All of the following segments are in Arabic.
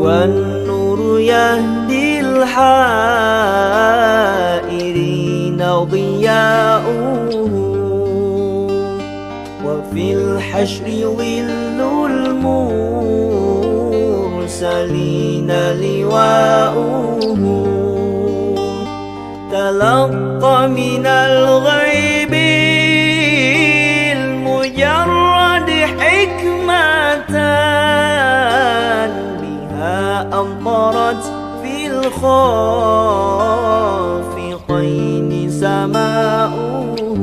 هو النور يهدي الحائرين ضياؤه. وفي الحشر ظل المرسلين لواؤه. تلقى من الغيب أمطرت في الخافقين سماؤه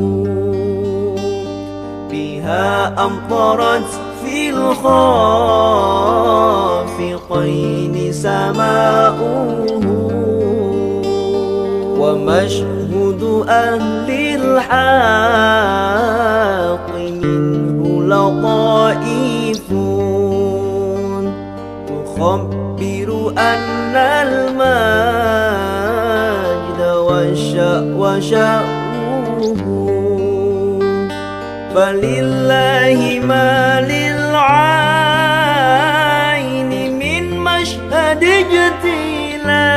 بها أمطرت في الخافقين سماؤه ومشهد أهل الحق منه لطائف تخبر أن المجد والشأو شأوه فلله ما للعين من مشهد اجتلاء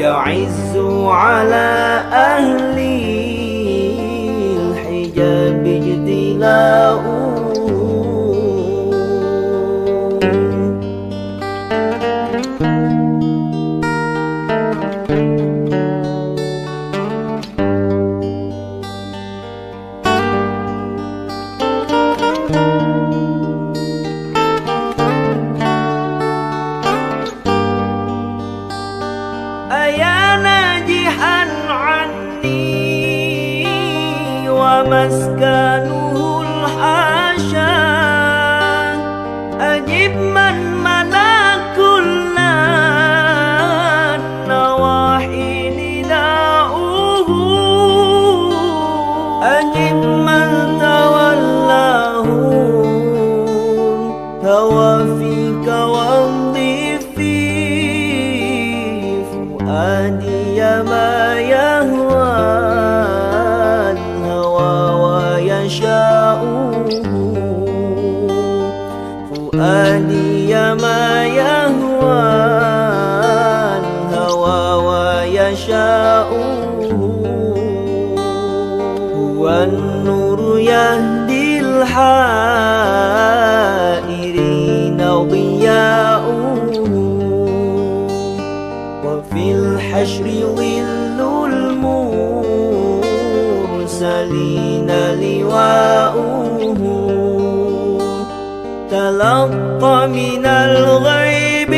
يعز على أهل الحجاب اجتلاؤه أيا ناجحا عني ومسكنه فؤادي ما يهوى الهوى ويشاؤه فؤادي ما يهوى الهوى ويشاؤه هو النور يهدي الحائرين الحشر ظل المرسلين لواؤه. تلقى من الغيب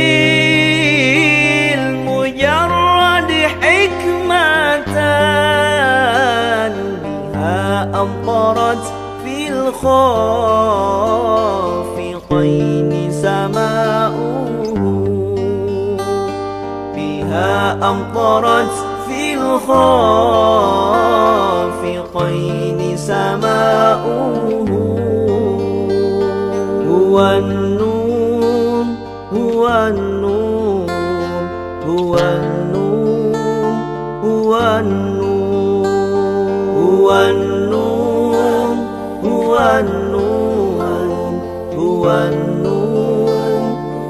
المجرد حكمة. بها أمطرت في الخافقين أمطرت في الخافقين سماؤه هو النور هو النور هو النور هو النور هو النور هو النور هو النور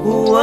هو